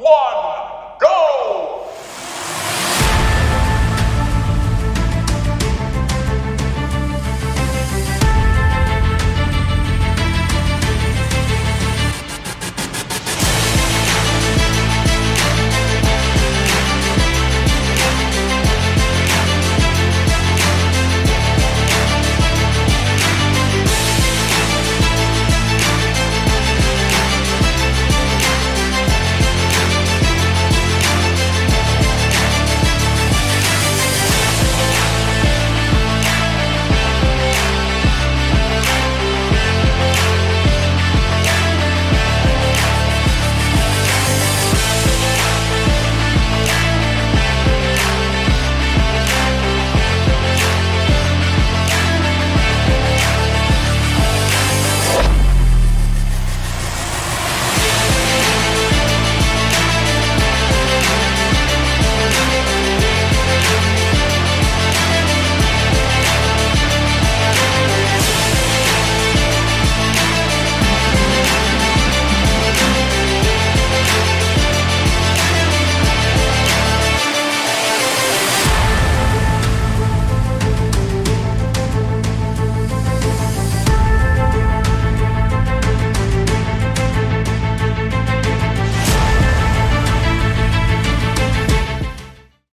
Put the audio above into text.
one, go!